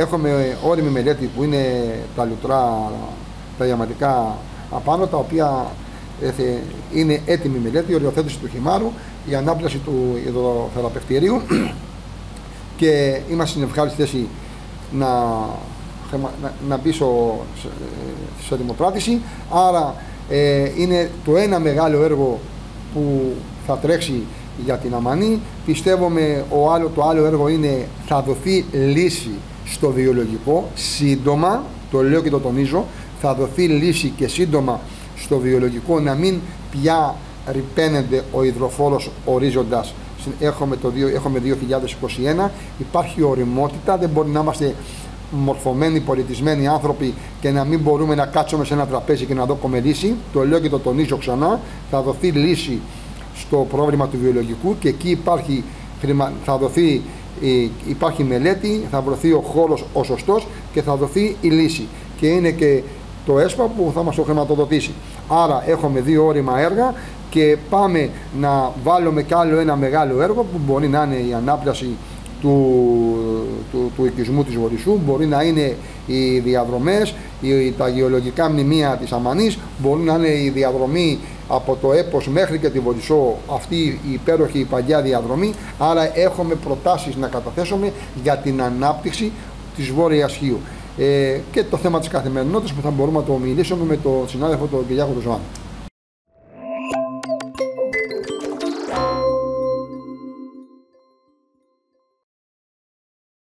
έχουμε όριμη μελέτη που είναι τα λουτρά, τα διαματικά απάνω, τα οποία ε, είναι έτοιμη μελέτη, η οριοθέτηση του χυμάρου, η ανάπλαση του υδροθεραπευτηρίου και είμαστε στην ευχάριστη θέση να, να, να μπει στο, σε δημοπράτηση. Άρα ε, είναι το ένα μεγάλο έργο που θα τρέξει για την Αμανή. Πιστεύουμε ο άλλο, το άλλο έργο είναι θα δοθεί λύση στο βιολογικό σύντομα, το λέω και το τονίζω, θα δοθεί λύση και σύντομα στο βιολογικό να μην πια ρηπαίνεται ο υδροφόρος ορίζοντας. Έχουμε, το, έχουμε 2021 υπάρχει οριμότητα δεν μπορεί να είμαστε μορφωμένοι, πολιτισμένοι άνθρωποι και να μην μπορούμε να κάτσουμε σε ένα τραπέζι και να δούμε λύση το λέω και το τονίζω ξανά θα δοθεί λύση στο πρόβλημα του βιολογικού και εκεί υπάρχει, θα δοθεί, υπάρχει μελέτη, θα βρεθεί ο χώρος ο σωστός και θα δοθεί η λύση και είναι και το ΕΣΠΑ που θα μας το χρηματοδοτήσει. Άρα έχουμε δύο όρημα έργα και πάμε να βάλουμε κι άλλο ένα μεγάλο έργο που μπορεί να είναι η ανάπλαση του, του, του οικισμού της Βορυσού, μπορεί να είναι οι διαδρομές, οι, τα γεωλογικά μνημεία της Αμανής, μπορεί να είναι η διαδρομή από το έπος μέχρι και τη Βορυσό, αυτή η υπέροχη παλιά διαδρομή, άρα έχουμε προτάσεις να καταθέσουμε για την ανάπτυξη της Βόρειας Χίου. Ε, και το θέμα της καθημερινότητας που θα μπορούμε να το μιλήσουμε με τον συνάδελφο τον Κυριάκο του Ζωάννη.